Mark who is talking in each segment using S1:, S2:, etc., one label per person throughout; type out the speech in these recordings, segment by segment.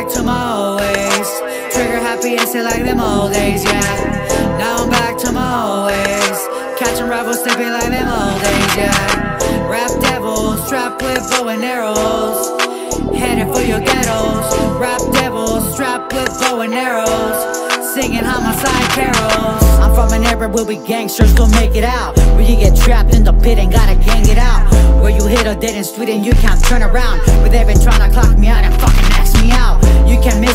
S1: back to my old ways. Trigger happy and still like them old days, yeah. Now I'm back to my old ways. Catching rivals, stepping like them old days, yeah. Rap devils, strapped with bow and arrows. Headed for your ghettos. Rap devils, strapped with bow and arrows singing homicide carols. I'm from an era where we gangsters don't make it out. Where you get trapped in the pit and gotta gang it out. Where you hit a dead end street and you can't turn around. Where they been trying to clock me out and fucking X me out.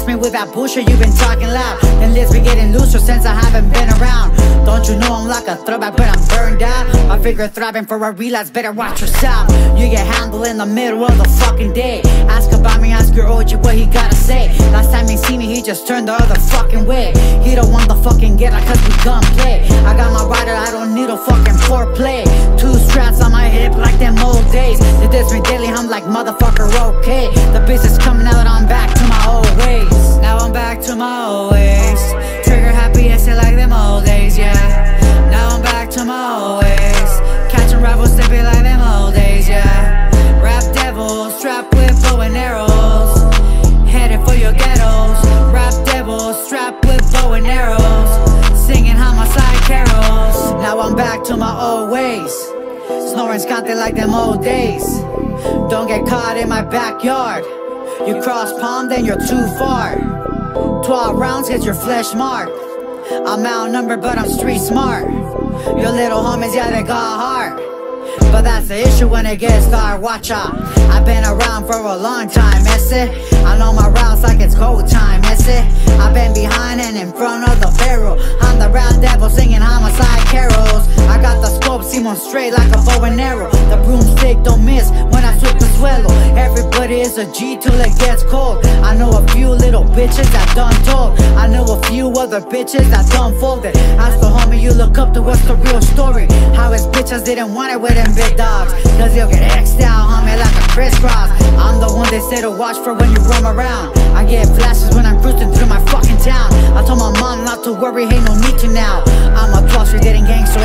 S1: Me with that bullshit, you've been talking loud. Then let's be getting looser since I haven't been around. Don't you know I'm like a throwback, but I'm burned out. I figure thriving for a relapse, better watch yourself. You get handled in the middle of the fucking day. Ask about me, ask your OG what he gotta say. Last time he see me, he just turned the other fucking way. He don't want the fucking get cause we gun play. I got my rider, I don't need a fucking foreplay. Two straps on my hip like them old days. They diss me daily, I'm like motherfucker, okay. The business coming out, I'm back to my old ways. Now I'm back to my old ways. Trigger happy, I still like them old days, yeah. Now I'm back to my old ways. Catching rivals, stepping like them old days, yeah. Rap devil, strapped with bow and arrows. Headed for your ghettos. Rap devil, strapped with bow and arrows. Singing homicide carols. Now I'm back to my old ways. Snoring scanty like them old days. Don't get caught in my backyard. You cross palm, then you're too far. 12 rounds get your flesh marked. I'm outnumbered, but I'm street smart. Your little homies, yeah, they got heart. But that's the issue when it gets dark, watch out I've been around for a long time, miss it I know my routes like it's cold time, messy I've straight like a bow and arrow. The broomstick don't miss when I switch the swallow Everybody is a G till it gets cold. I know a few little bitches that done told. I know a few other bitches that done folded. Ask the homie you look up to what's the real story. How his bitches didn't want it with him big dogs. Cause he'll get X'd out, homie, like a crisscross? I'm the one they say to watch for when you roam around. I get flashes when I'm cruising through my fucking town. I told my mom not to worry, ain't no need to now. I'm a plus, you're getting gang, so